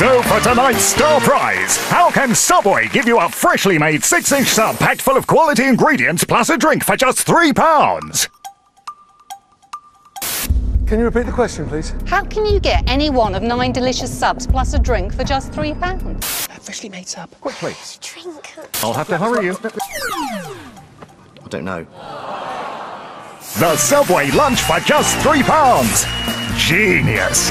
So for tonight's star prize, how can Subway give you a freshly made 6-inch sub packed full of quality ingredients plus a drink for just £3? Can you repeat the question, please? How can you get any one of nine delicious subs plus a drink for just three pounds? Freshly made sub. quickly. Drink. I'll have to hurry you. I don't know. The Subway lunch for just £3. Genius.